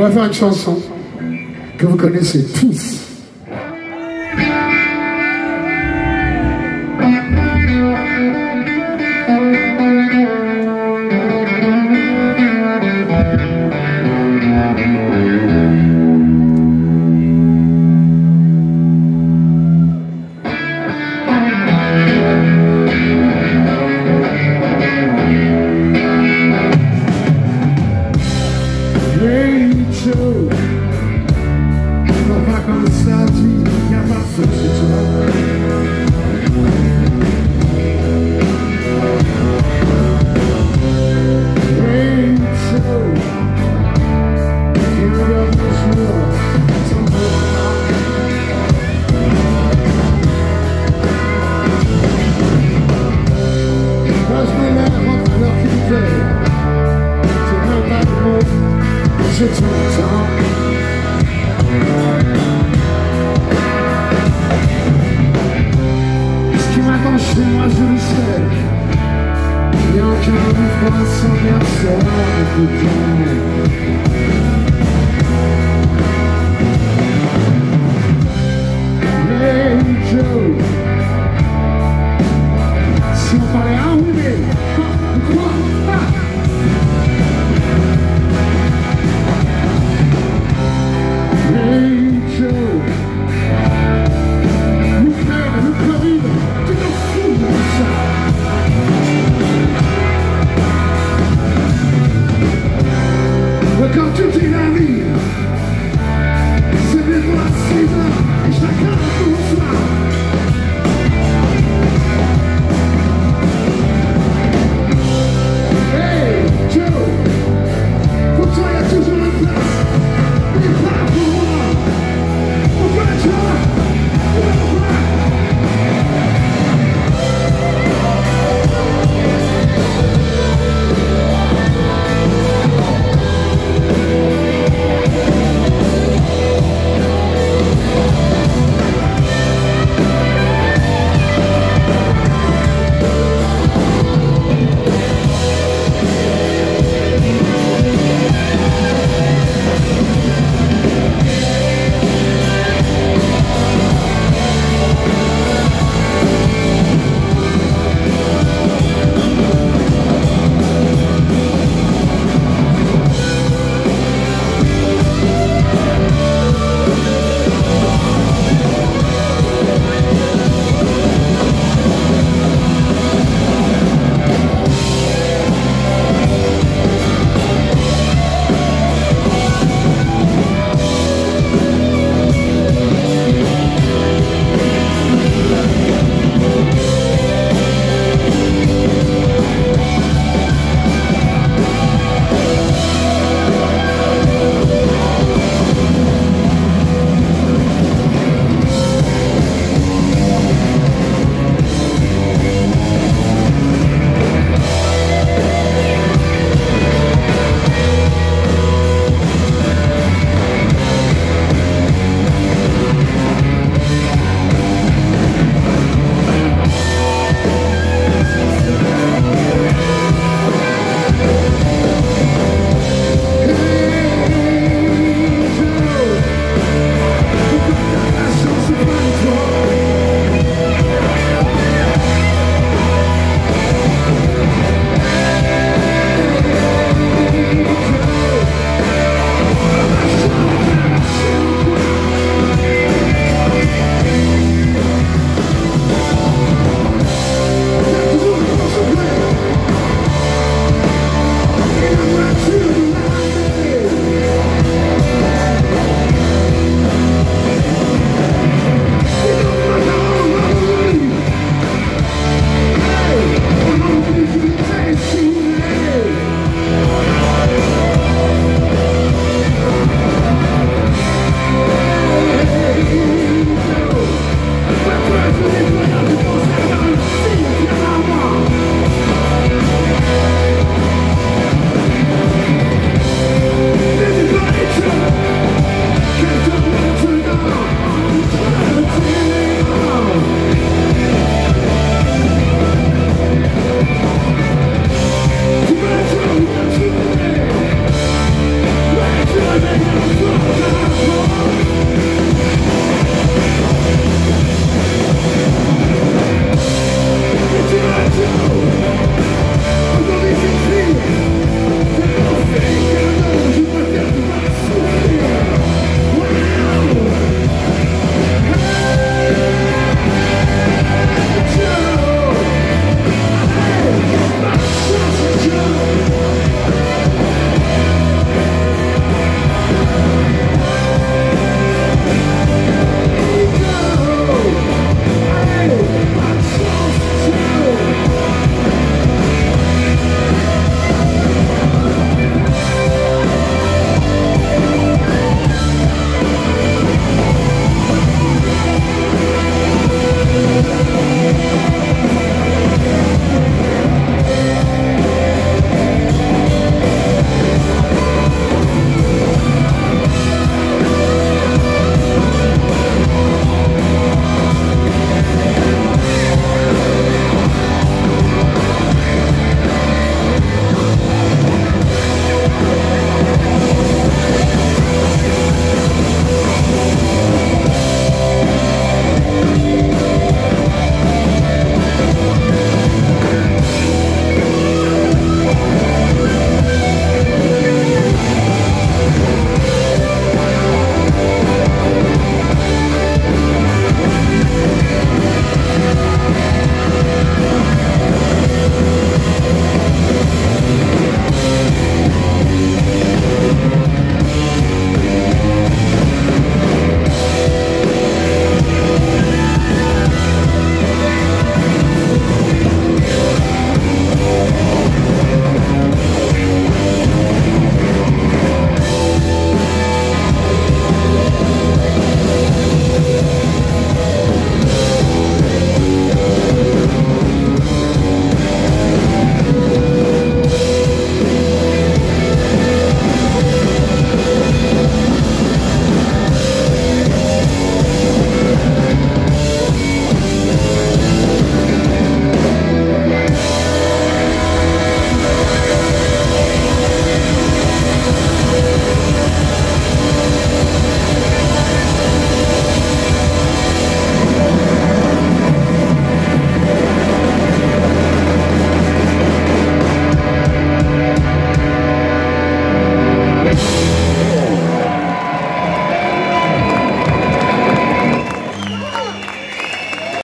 On va faire une chanson que vous connaissez tous. Quand je me lève entre même pas de mots, temps. Ce qui m'attend chez moi, je le sais. Il n'y a aucun mouvement sans personne